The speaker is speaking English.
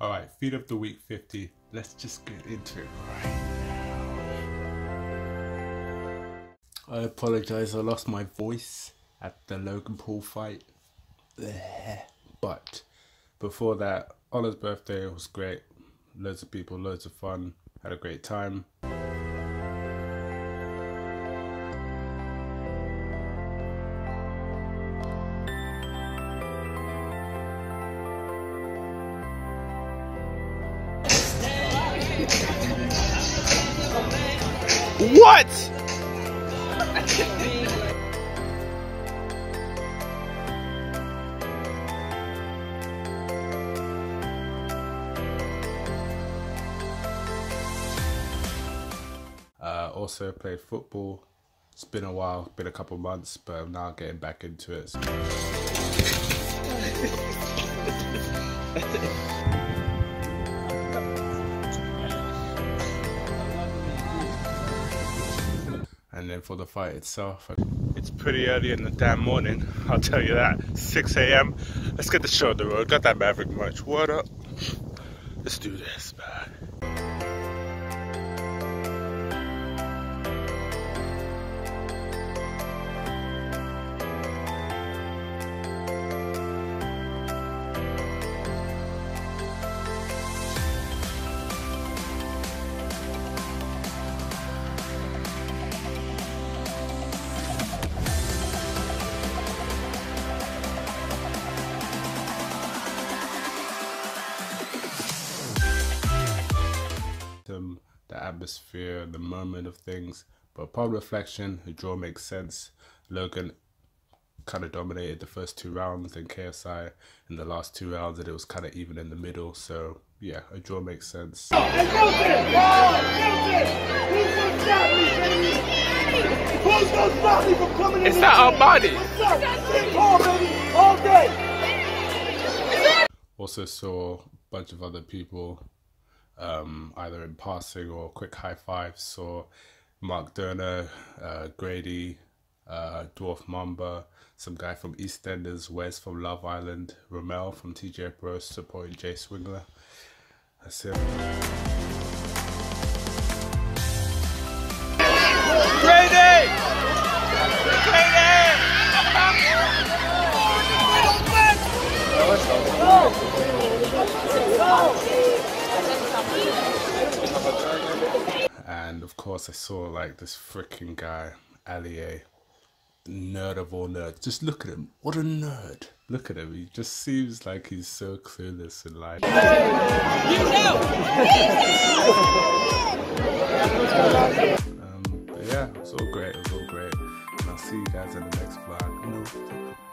Alright, feed of the week 50. Let's just get into it right now. I apologize, I lost my voice at the Logan Paul fight. But before that, Ola's birthday was great. Loads of people, loads of fun, had a great time. What? Uh, also played football. It's been a while, been a couple months, but I'm now getting back into it. and then for the fight itself, it's pretty early in the damn morning. I'll tell you that. 6 a.m. Let's get the show on the road. Got that Maverick Munch. What up? Let's do this, man. The atmosphere, the moment of things. But upon reflection, the draw makes sense. Logan kind of dominated the first two rounds, and KSI in the last two rounds, and it was kind of even in the middle. So yeah, a draw makes sense. It's not Armani. Also saw a bunch of other people, um, either in passing or quick high fives. Saw Mark Derner, uh, Grady, uh, Dwarf Mamba, some guy from EastEnders, Wes from Love Island, Romel from TJ Bros supporting Jay Swingler. That's it. And of course, I saw like this freaking guy, Allier, nerd of all nerds. Just look at him. What a nerd. Look at him. He just seems like he's so clueless in life. Um, but yeah, it was all great. It was all great. And I'll see you guys in the next vlog.